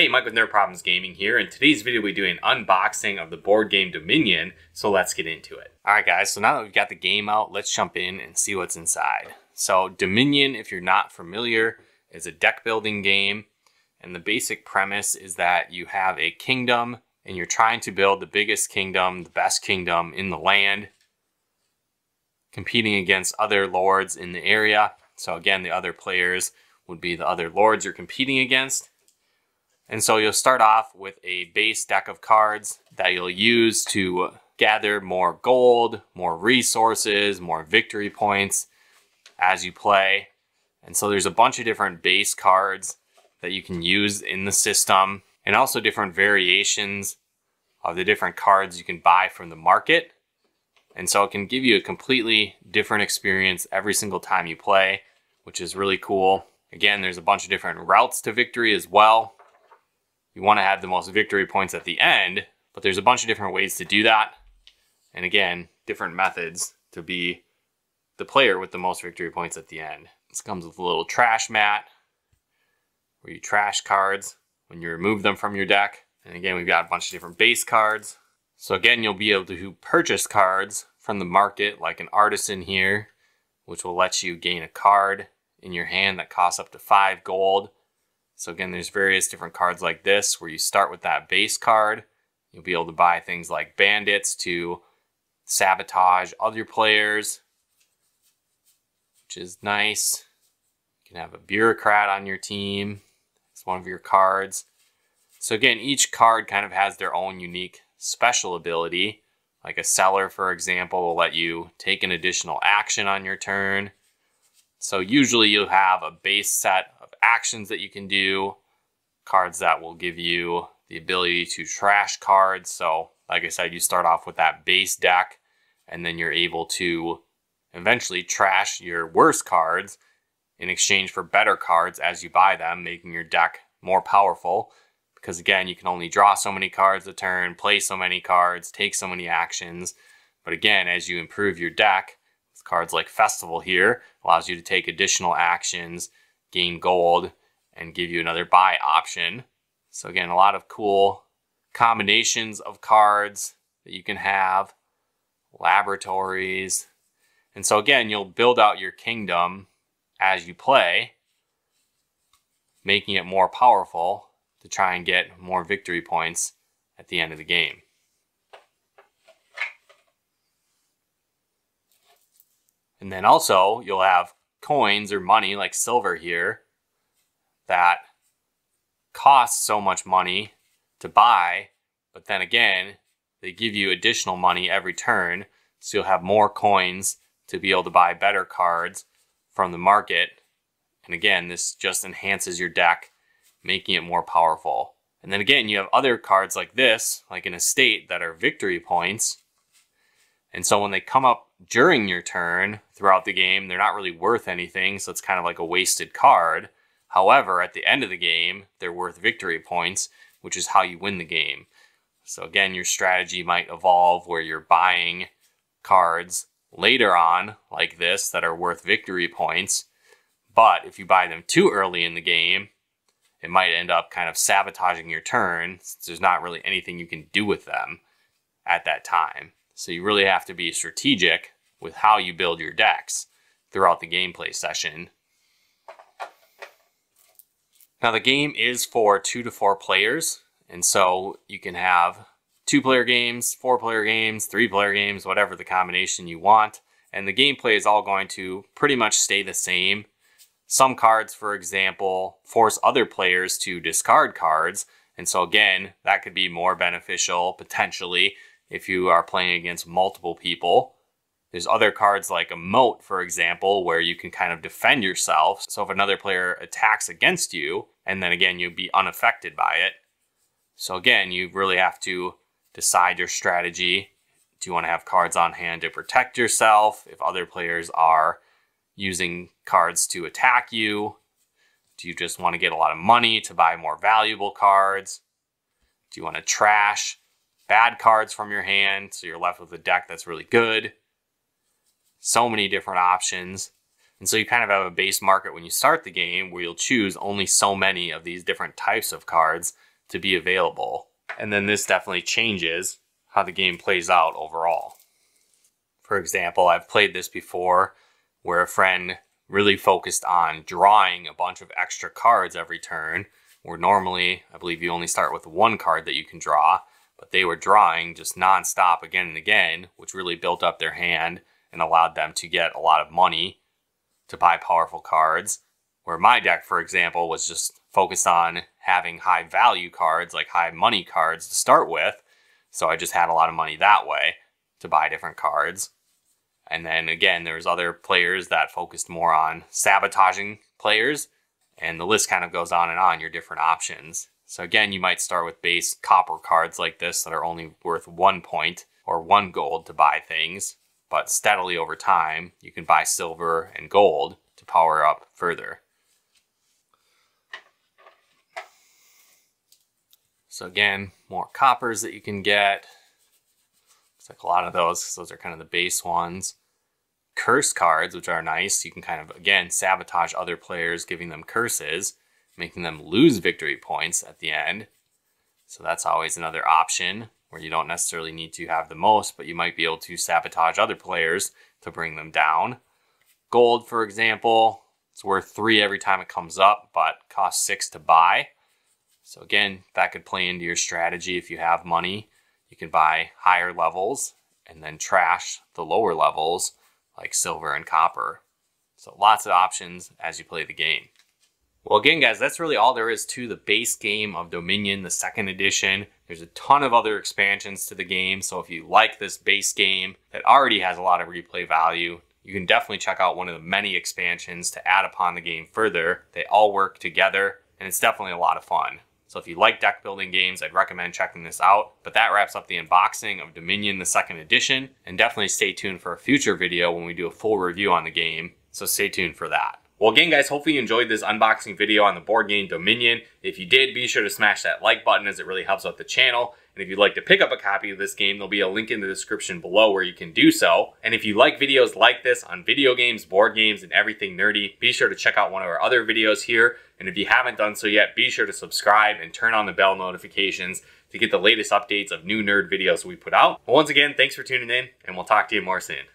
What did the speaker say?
Hey, Mike with Nerd Problems Gaming here. In today's video, we're doing an unboxing of the board game Dominion, so let's get into it. All right, guys, so now that we've got the game out, let's jump in and see what's inside. So Dominion, if you're not familiar, is a deck building game, and the basic premise is that you have a kingdom, and you're trying to build the biggest kingdom, the best kingdom in the land, competing against other lords in the area. So again, the other players would be the other lords you're competing against and so you'll start off with a base deck of cards that you'll use to gather more gold, more resources, more victory points as you play. And so there's a bunch of different base cards that you can use in the system and also different variations of the different cards you can buy from the market. And so it can give you a completely different experience every single time you play, which is really cool. Again, there's a bunch of different routes to victory as well. You want to have the most victory points at the end, but there's a bunch of different ways to do that. And again, different methods to be the player with the most victory points at the end. This comes with a little trash mat where you trash cards when you remove them from your deck. And again, we've got a bunch of different base cards. So again, you'll be able to purchase cards from the market like an artisan here, which will let you gain a card in your hand that costs up to five gold so again, there's various different cards like this where you start with that base card. You'll be able to buy things like bandits to sabotage other players, which is nice. You can have a bureaucrat on your team. It's one of your cards. So again, each card kind of has their own unique special ability. Like a cellar, for example, will let you take an additional action on your turn. So usually you'll have a base set actions that you can do, cards that will give you the ability to trash cards. So, like I said, you start off with that base deck, and then you're able to eventually trash your worst cards in exchange for better cards as you buy them, making your deck more powerful. Because again, you can only draw so many cards a turn, play so many cards, take so many actions. But again, as you improve your deck, with cards like Festival here allows you to take additional actions gain gold, and give you another buy option. So again, a lot of cool combinations of cards that you can have, laboratories. And so again, you'll build out your kingdom as you play, making it more powerful to try and get more victory points at the end of the game. And then also, you'll have coins or money like silver here that costs so much money to buy, but then again, they give you additional money every turn, so you'll have more coins to be able to buy better cards from the market. And again, this just enhances your deck, making it more powerful. And then again, you have other cards like this, like an estate, that are victory points. And so when they come up during your turn throughout the game, they're not really worth anything, so it's kind of like a wasted card. However, at the end of the game, they're worth victory points, which is how you win the game. So again, your strategy might evolve where you're buying cards later on, like this, that are worth victory points. But if you buy them too early in the game, it might end up kind of sabotaging your turn. Since there's not really anything you can do with them at that time. So you really have to be strategic with how you build your decks throughout the gameplay session. Now the game is for two to four players, and so you can have two player games, four player games, three player games, whatever the combination you want. And the gameplay is all going to pretty much stay the same. Some cards, for example, force other players to discard cards. And so again, that could be more beneficial potentially if you are playing against multiple people. There's other cards like a moat, for example, where you can kind of defend yourself. So if another player attacks against you, and then again, you'd be unaffected by it. So again, you really have to decide your strategy. Do you want to have cards on hand to protect yourself if other players are using cards to attack you? Do you just want to get a lot of money to buy more valuable cards? Do you want to trash bad cards from your hand, so you're left with a deck that's really good. So many different options. And so you kind of have a base market when you start the game where you'll choose only so many of these different types of cards to be available. And then this definitely changes how the game plays out overall. For example, I've played this before where a friend really focused on drawing a bunch of extra cards every turn, where normally I believe you only start with one card that you can draw, but they were drawing just nonstop again and again, which really built up their hand and allowed them to get a lot of money to buy powerful cards. Where my deck, for example, was just focused on having high value cards, like high money cards to start with. So I just had a lot of money that way to buy different cards. And then again, there's other players that focused more on sabotaging players. And the list kind of goes on and on, your different options. So again, you might start with base copper cards like this that are only worth one point or one gold to buy things. But steadily over time, you can buy silver and gold to power up further. So again, more coppers that you can get. Looks like a lot of those, those are kind of the base ones. Curse cards, which are nice. You can kind of, again, sabotage other players, giving them curses, making them lose victory points at the end. So that's always another option where you don't necessarily need to have the most, but you might be able to sabotage other players to bring them down. Gold, for example, it's worth three every time it comes up, but costs six to buy. So again, that could play into your strategy if you have money. You can buy higher levels and then trash the lower levels like silver and copper. So lots of options as you play the game. Well, again, guys, that's really all there is to the base game of Dominion, the second edition. There's a ton of other expansions to the game, so if you like this base game that already has a lot of replay value, you can definitely check out one of the many expansions to add upon the game further. They all work together, and it's definitely a lot of fun. So if you like deck building games, I'd recommend checking this out. But that wraps up the unboxing of Dominion the second edition. And definitely stay tuned for a future video when we do a full review on the game. So stay tuned for that. Well, again, guys, hopefully you enjoyed this unboxing video on the board game Dominion. If you did, be sure to smash that like button as it really helps out the channel. And if you'd like to pick up a copy of this game, there'll be a link in the description below where you can do so. And if you like videos like this on video games, board games, and everything nerdy, be sure to check out one of our other videos here. And if you haven't done so yet, be sure to subscribe and turn on the bell notifications to get the latest updates of new nerd videos we put out. Well, once again, thanks for tuning in, and we'll talk to you more soon.